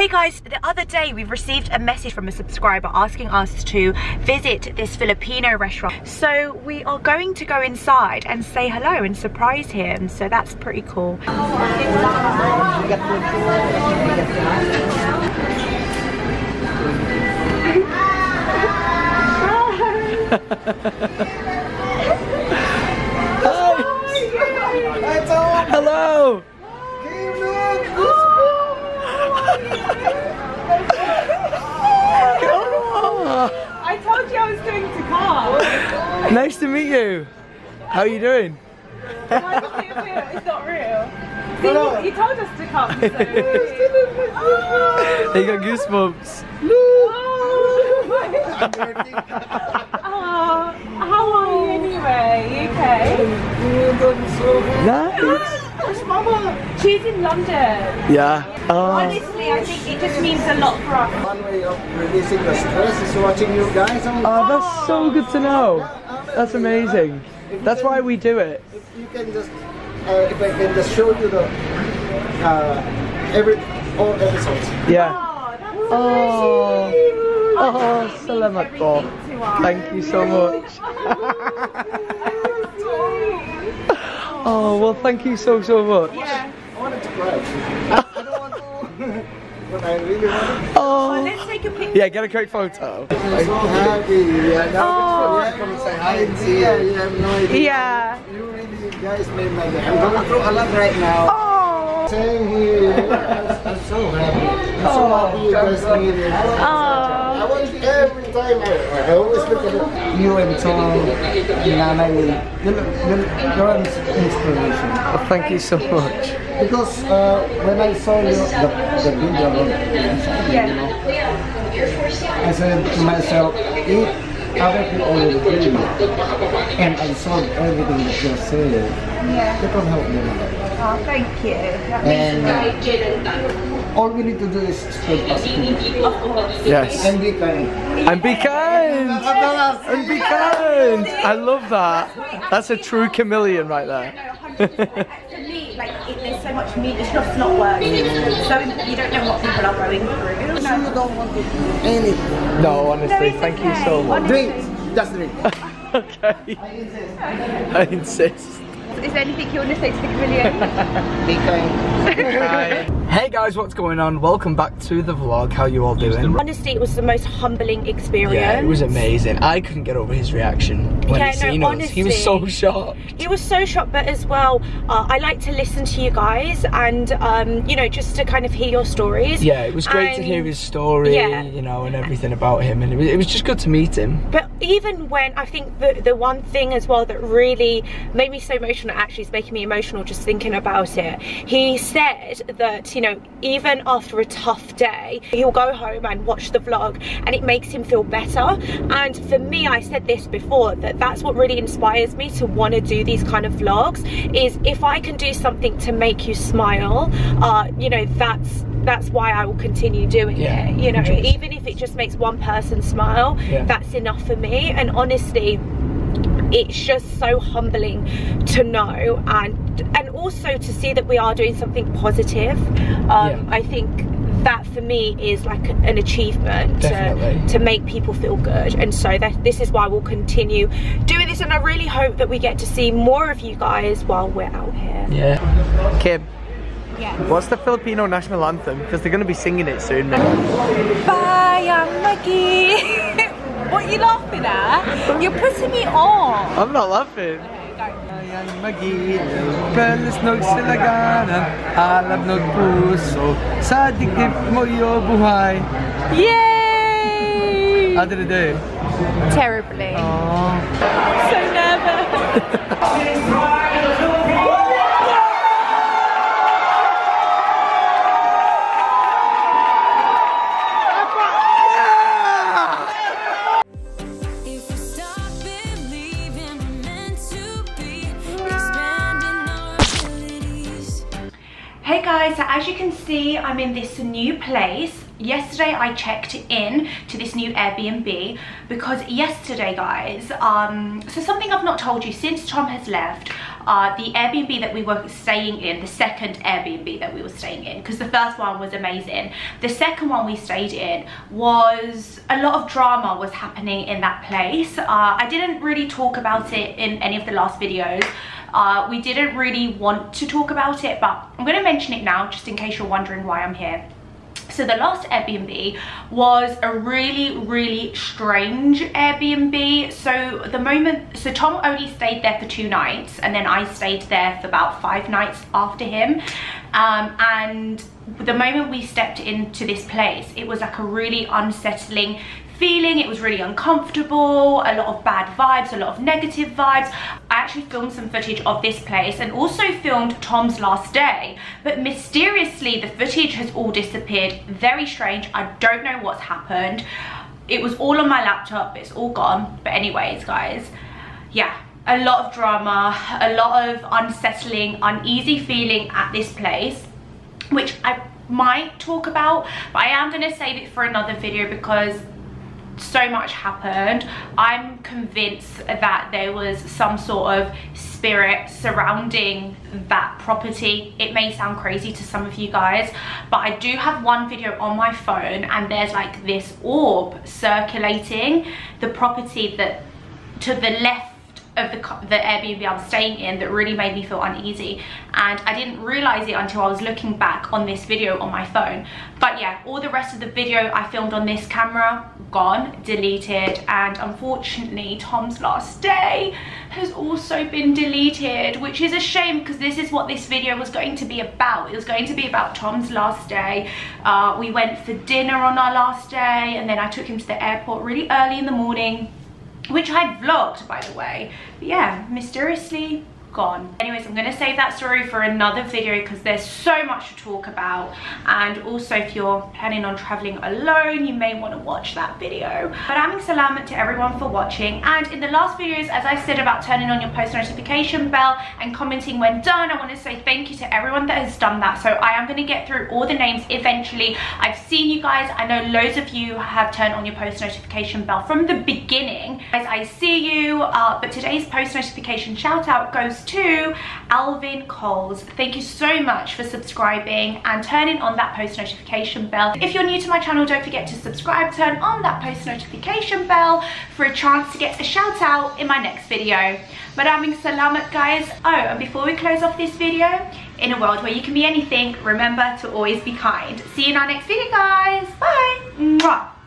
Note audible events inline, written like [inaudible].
Hey guys, the other day we received a message from a subscriber asking us to visit this Filipino restaurant. So we are going to go inside and say hello and surprise him. So that's pretty cool. Hello! I told you I was going to come. Nice to meet you. How are you doing? it's not real. See, you, you told us to come. So. [laughs] You got goosebumps. oh, how are you anyway? You okay? Nice. She's in London. Yeah. Oh, Honestly, I think it just means a lot for us. One way of releasing the stress is watching you guys on oh, that's so good to know. That's amazing. That's why we do it. If you can just, uh, if I can just show you the uh, every all episodes. Yeah. Oh, that's Oh, oh, salamat po. Thank you so much. [laughs] [laughs] Oh, well, thank you so, so much. Yeah. I wanted to cry. I, [laughs] I don't want to, [laughs] but I really want to. Oh. Let's take a picture. Yeah, get a great photo. I'm so happy. Yeah, now Oh. yeah, come say hi and see you. You have no idea. Yeah. You really guys made my day. I'm going through a lot right now. Oh. Same here. [laughs] I'm so happy. I'm so oh. happy you guys made it. Oh. Want every time I, I always look at it. You and Tom, Nanay, yun, yun, you're an inspiration. Oh, thank you so much. Because uh, when I saw you, the, the video on you know, I said to myself, if other people will do and absorb everything that you're saying, Yeah. it will help them a lot. Oh, thank you. That means And all we need to do is spread positivity Yes. and be kind. And be kind. And be kind. I love that. That's a true chameleon right there. For me, like, it, there's so much meat, it's just not words. So you don't know what people are going through. So you don't want to do anything. No, honestly, thank you so much. Drink, just drink. [laughs] Okay. I insist. I insist. Is there anything you want to say to the chameleon? Be kind. Hey guys, what's going on? Welcome back to the vlog. How you all doing? Honestly, it was the most humbling experience. Yeah, it was amazing. I couldn't get over his reaction when Yeah, he no, seen us. He was so shocked. He was so shocked, but as well, uh, I like to listen to you guys and, um, you know, just to kind of hear your stories. Yeah, it was great to hear his story, Yeah. you know, and everything about him, and it was, it was just good to meet him. But even when I think the the one thing as well that really made me so emotional, actually is making me emotional just thinking about it. He said that you know even after a tough day, he'll go home and watch the vlog, and it makes him feel better. And for me, I said this before that that's what really inspires me to want to do these kind of vlogs. Is if I can do something to make you smile, uh, you know that's that's why I will continue doing Yeah, it. You know, even if it just makes one person smile, Yeah. that's enough for me. And honestly, it's just so humbling to know and and also to see that we are doing something positive. Um, Yeah. I think that for me is like an achievement to, to make people feel good and so that this is why we'll continue doing this and I really hope that we get to see more of you guys while we're out here. Yeah. Kim, Yeah. what's the Filipino national anthem? Because they're going to be singing it soon. Bayang Magi. [laughs] what are you laughing at? You're putting me on. I'm not laughing. Ayan magiliw, peles nog silaganan, puso, sa dikip mo buhay. Yay! How did it do? Terribly. Oh. So nervous. [laughs] can see, I'm in this new place. Yesterday I checked in to this new Airbnb because yesterday guys, um, so something I've not told you, since Tom has left, uh, the Airbnb that we were staying in, the second Airbnb that we were staying in, because the first one was amazing. The second one we stayed in was, a lot of drama was happening in that place. Uh, I didn't really talk about it in any of the last videos. Uh, we didn't really want to talk about it, but I'm going to mention it now just in case you're wondering why I'm here. So the last Airbnb was a really, really strange Airbnb. So the moment, so Tom only stayed there for two nights and then I stayed there for about five nights after him. Um, and the moment we stepped into this place, it was like a really unsettling feeling. It was really uncomfortable, a lot of bad vibes, a lot of negative vibes. Actually filmed some footage of this place and also filmed Tom's last day. But mysteriously, the footage has all disappeared. Very strange. I don't know what's happened. It was all on my laptop. It's all gone. But anyways, guys, yeah, a lot of drama, a lot of unsettling, uneasy feeling at this place, which I might talk about, but I am going to save it for another video because so much happened. I'm convinced that there was some sort of spirit surrounding that property. It may sound crazy to some of you guys but i do have one video on my phone and there's like this orb circulating the property that to the left of the, the Airbnb I was staying in that really made me feel uneasy. And I didn't realize it until I was looking back on this video on my phone. But yeah all the rest of the video I filmed on this camera gone deleted. And unfortunately Tom's last day has also been deleted which is a shame because this is what this video was going to be about. It was going to be about Tom's last day. Uh, we went for dinner on our last day and then I took him to the airport really early in the morning which I vlogged by the way. But yeah, mysteriously gone. Anyways, I'm gonna save that story for another video because there's so much to talk about. And also if you're planning on traveling alone, you may wanna watch that video. But I'm salam to everyone for watching. And in the last videos, as I said about turning on your post notification bell and commenting when done, I wanna say thank you to everyone that has done that. So I am gonna get through all the names eventually. I've seen you guys. I know loads of you have turned on your post notification bell from the beginning. As I see you, uh, but today's post notification shout out goes to Alvin Coles. Thank you so much for subscribing and turning on that post notification bell. If you're new to my channel, don't forget to subscribe, turn on that post notification bell for a chance to get a shout out in my next video. Maraming salamat guys. Oh, and before we close off this video, in a world where you can be anything, remember to always be kind. See you in our next video guys. Bye.